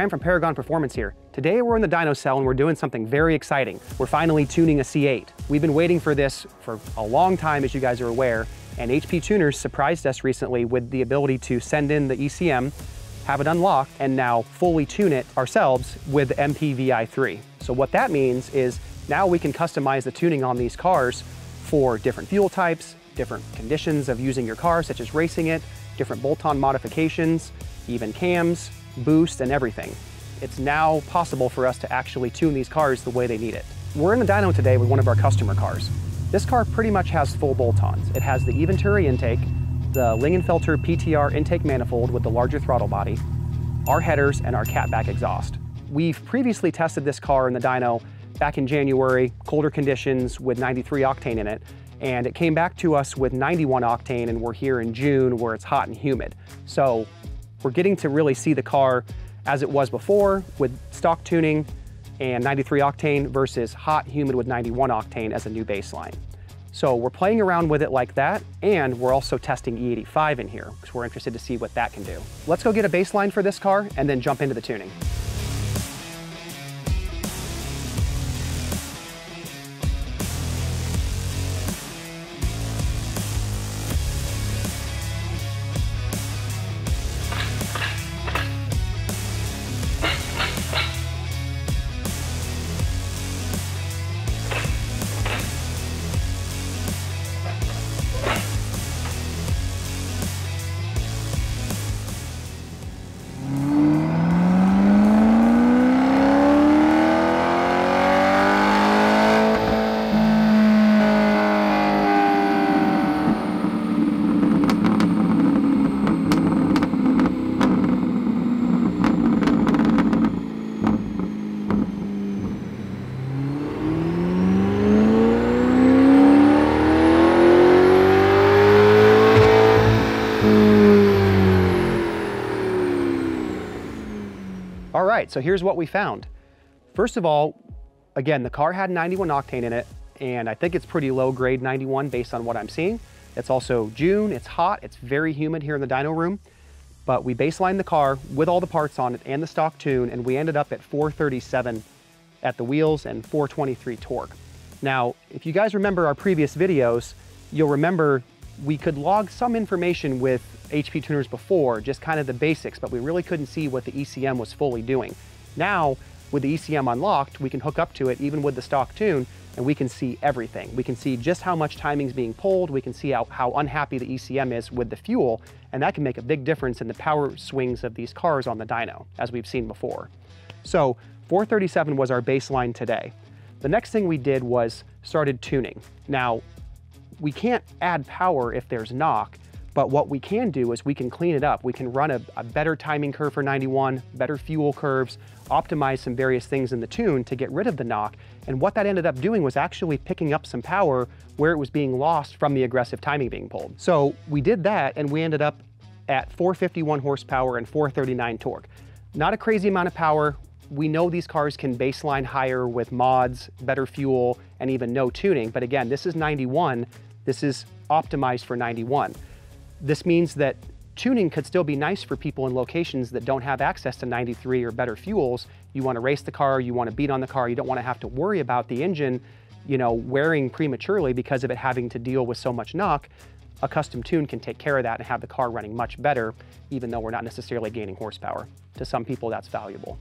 Graham from Paragon Performance here. Today we're in the dyno cell and we're doing something very exciting. We're finally tuning a C8. We've been waiting for this for a long time as you guys are aware and HP Tuners surprised us recently with the ability to send in the ECM, have it unlocked, and now fully tune it ourselves with MPVI3. So what that means is now we can customize the tuning on these cars for different fuel types, different conditions of using your car, such as racing it, different bolt-on modifications, even cams, boost, and everything. It's now possible for us to actually tune these cars the way they need it. We're in the dyno today with one of our customer cars. This car pretty much has full bolt-ons. It has the Eventuri intake, the Lingenfelter PTR intake manifold with the larger throttle body, our headers, and our catback exhaust. We've previously tested this car in the dyno back in January, colder conditions with 93 octane in it, and it came back to us with 91 octane and we're here in June where it's hot and humid. So we're getting to really see the car as it was before with stock tuning and 93 octane versus hot, humid with 91 octane as a new baseline. So we're playing around with it like that, and we're also testing E85 in here because we're interested to see what that can do. Let's go get a baseline for this car and then jump into the tuning. So here's what we found. First of all, again, the car had 91 octane in it, and I think it's pretty low grade 91 based on what I'm seeing. It's also June, it's hot, it's very humid here in the dyno room, but we baselined the car with all the parts on it and the stock tune, and we ended up at 437 at the wheels and 423 torque. Now, if you guys remember our previous videos, you'll remember we could log some information with HP tuners before, just kind of the basics, but we really couldn't see what the ECM was fully doing. Now, with the ECM unlocked, we can hook up to it even with the stock tune and we can see everything. We can see just how much timing is being pulled. We can see how, how unhappy the ECM is with the fuel, and that can make a big difference in the power swings of these cars on the dyno, as we've seen before. So 437 was our baseline today. The next thing we did was started tuning. Now, we can't add power if there's knock, but what we can do is we can clean it up. We can run a, a, better timing curve for 91, better fuel curves, optimize some various things in the tune to get rid of the knock. And what that ended up doing was actually picking up some power where it was being lost from the aggressive timing being pulled. So we did that and we ended up at 451 horsepower and 439 torque. Not a crazy amount of power. We know these cars can baseline higher with mods, better fuel, and even no tuning. But again, this is 91. This is optimized for 91. This means that tuning could still be nice for people in locations that don't have access to 93 or better fuels. You want to race the car, you want to beat on the car, you don't want to have to worry about the engine, you know, wearing prematurely because of it having to deal with so much knock. A custom tune can take care of that and have the car running much better, even though we're not necessarily gaining horsepower. To some people, that's valuable.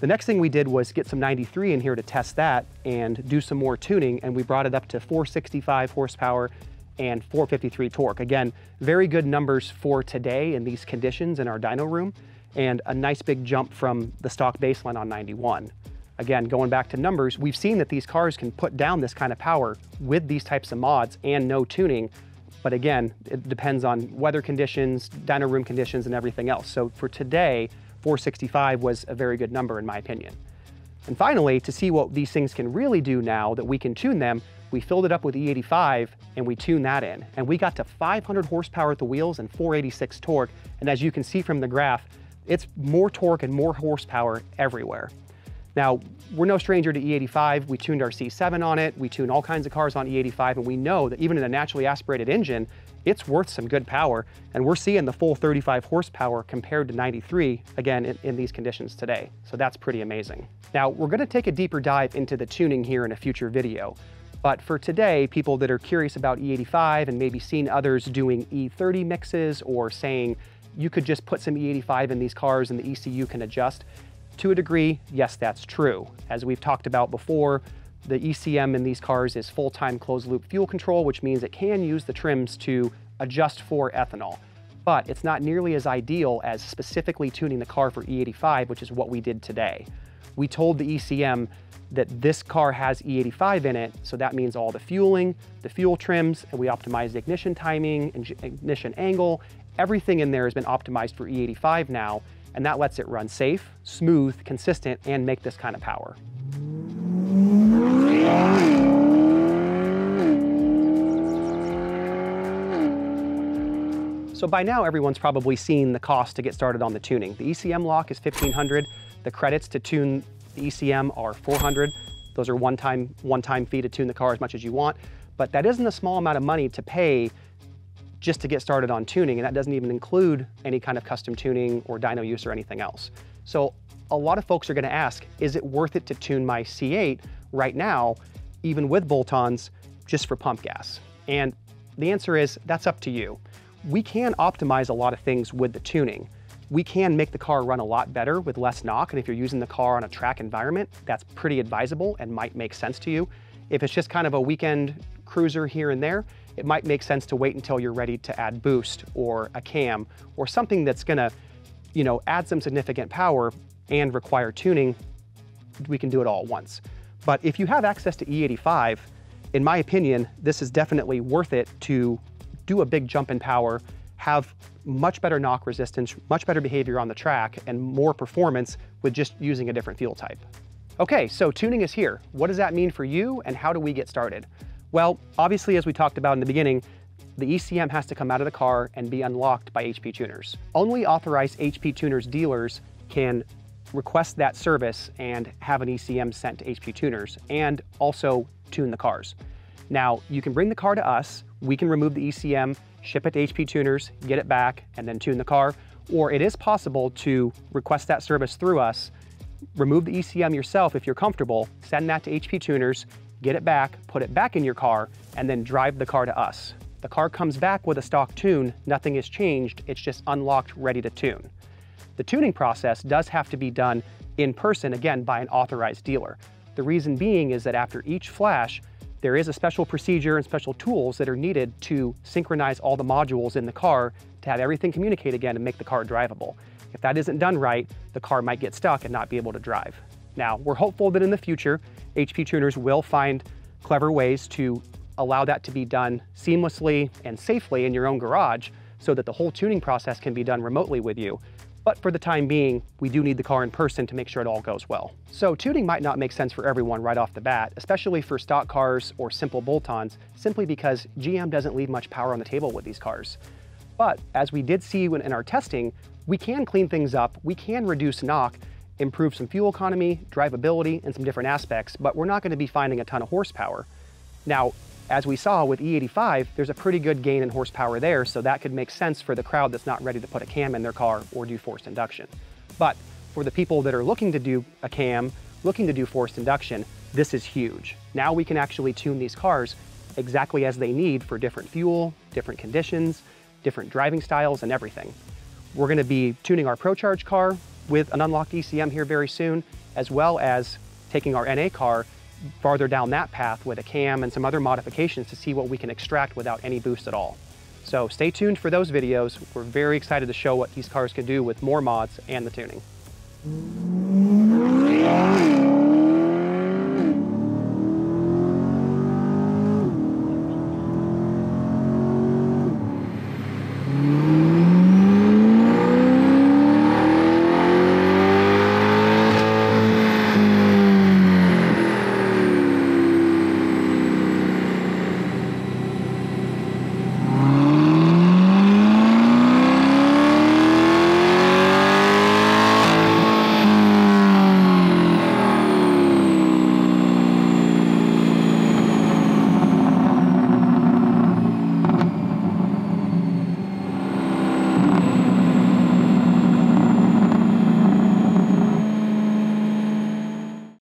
The next thing we did was get some 93 in here to test that and do some more tuning, and we brought it up to 465 horsepower and 453 torque. Again, very good numbers for today in these conditions in our dyno room and a nice big jump from the stock baseline on 91. Again, going back to numbers, we've seen that these cars can put down this kind of power with these types of mods and no tuning. But again, it depends on weather conditions, dyno room conditions, and everything else. So for today, 465 was a very good number in my opinion. And finally, to see what these things can really do now that we can tune them, we filled it up with E85 and we tuned that in. And we got to 500 horsepower at the wheels and 486 torque. And as you can see from the graph, it's more torque and more horsepower everywhere. Now, we're no stranger to E85. We tuned our C7 on it. We tune all kinds of cars on E85, and we know that even in a naturally aspirated engine, it's worth some good power. And we're seeing the full 35 horsepower compared to 93, again, in, in these conditions today. So that's pretty amazing. Now, we're gonna take a deeper dive into the tuning here in a future video. But for today, people that are curious about E85 and maybe seen others doing E30 mixes or saying you could just put some E85 in these cars and the ECU can adjust, to a degree, yes, that's true. As we've talked about before, the ECM in these cars is full-time closed-loop fuel control, which means it can use the trims to adjust for ethanol. But it's not nearly as ideal as specifically tuning the car for E85, which is what we did today. We told the ECM that this car has E85 in it, so that means all the fueling, the fuel trims, and we optimized the ignition timing, and ignition angle, everything in there has been optimized for E85 now, and that lets it run safe, smooth, consistent, and make this kind of power. So by now everyone's probably seen the cost to get started on the tuning. The ECM lock is 1500 The credits to tune the ECM are 400 Those are one-time one-time fee to tune the car as much as you want. But that isn't a small amount of money to pay just to get started on tuning, and that doesn't even include any kind of custom tuning or dyno use or anything else. So a lot of folks are gonna ask, is it worth it to tune my C8 right now, even with bolt-ons, just for pump gas? And the answer is, that's up to you. We can optimize a lot of things with the tuning. We can make the car run a lot better with less knock, and if you're using the car on a track environment, that's pretty advisable and might make sense to you. If it's just kind of a weekend cruiser here and there, it might make sense to wait until you're ready to add boost or a cam or something that's gonna, you know, add some significant power and require tuning. We can do it all at once. But if you have access to E85, in my opinion, this is definitely worth it to do a big jump in power, have much better knock resistance, much better behavior on the track, and more performance with just using a different fuel type. Okay, so tuning is here. What does that mean for you and how do we get started? Well, obviously, as we talked about in the beginning, the ECM has to come out of the car and be unlocked by HP Tuners. Only authorized HP Tuners dealers can request that service and have an ECM sent to HP Tuners and also tune the cars. Now, you can bring the car to us, we can remove the ECM, ship it to HP Tuners, get it back, and then tune the car. Or it is possible to request that service through us, remove the ECM yourself if you're comfortable, send that to HP Tuners, get it back, put it back in your car, and then drive the car to us. The car comes back with a stock tune, nothing has changed, it's just unlocked, ready to tune. The tuning process does have to be done in person, again, by an authorized dealer. The reason being is that after each flash, there is a special procedure and special tools that are needed to synchronize all the modules in the car to have everything communicate again and make the car drivable. If that isn't done right, the car might get stuck and not be able to drive. Now, we're hopeful that in the future, HP tuners will find clever ways to allow that to be done seamlessly and safely in your own garage so that the whole tuning process can be done remotely with you. But for the time being, we do need the car in person to make sure it all goes well. So tuning might not make sense for everyone right off the bat, especially for stock cars or simple bolt-ons, simply because GM doesn't leave much power on the table with these cars. But as we did see in our testing, we can clean things up, we can reduce knock, improve some fuel economy, drivability, and some different aspects, but we're not gonna be finding a ton of horsepower. Now, as we saw with E85, there's a pretty good gain in horsepower there, so that could make sense for the crowd that's not ready to put a cam in their car or do forced induction. But for the people that are looking to do a cam, looking to do forced induction, this is huge. Now we can actually tune these cars exactly as they need for different fuel, different conditions, different driving styles, and everything. We're gonna be tuning our ProCharge car with an unlocked ECM here very soon, as well as taking our NA car farther down that path with a cam and some other modifications to see what we can extract without any boost at all. So stay tuned for those videos. We're very excited to show what these cars can do with more mods and the tuning.